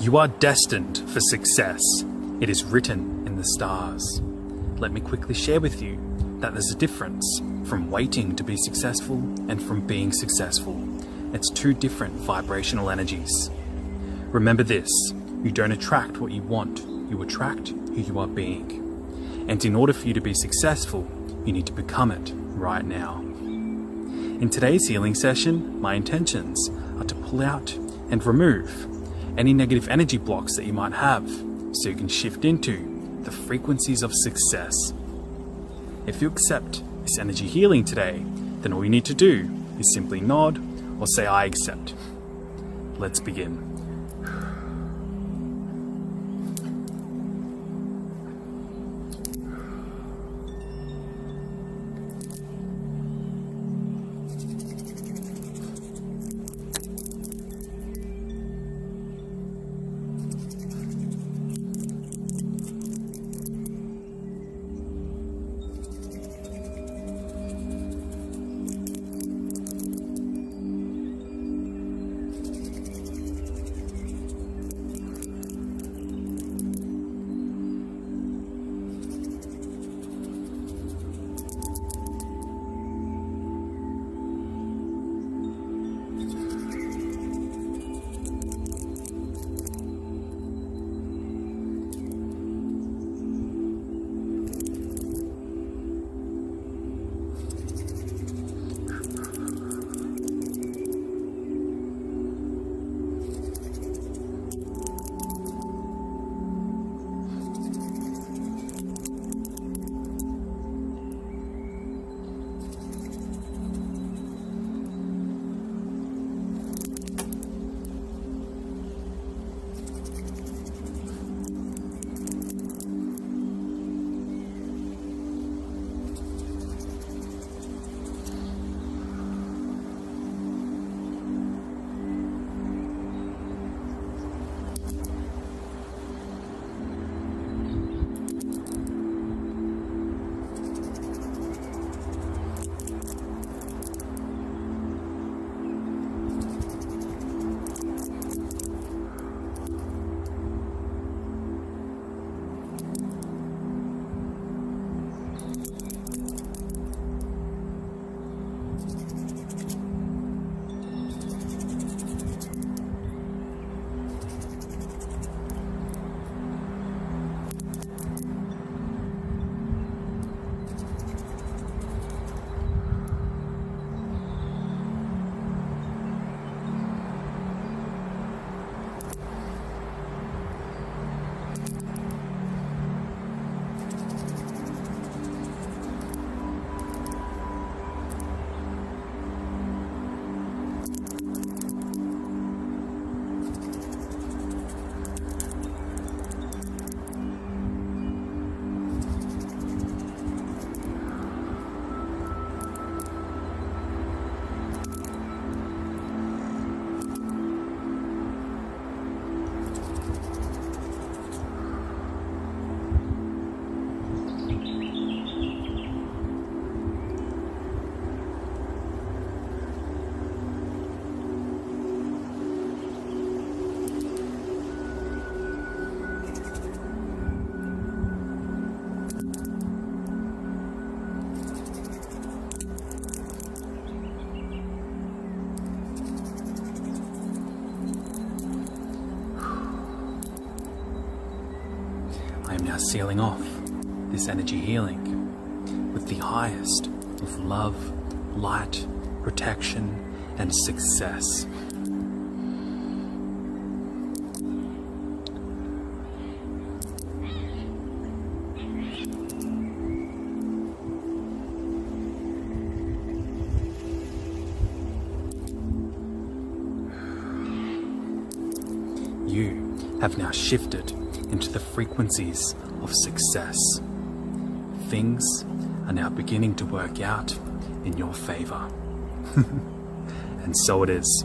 You are destined for success. It is written in the stars. Let me quickly share with you that there's a difference from waiting to be successful and from being successful. It's two different vibrational energies. Remember this you don't attract what you want, you attract who you are being. And in order for you to be successful, you need to become it right now. In today's healing session, my intentions are to pull out and remove any negative energy blocks that you might have so you can shift into the frequencies of success. If you accept this energy healing today, then all you need to do is simply nod or say, I accept. Let's begin. I am now sealing off this energy healing with the highest of love, light, protection, and success. You have now shifted into the frequencies of success. Things are now beginning to work out in your favor. and so it is.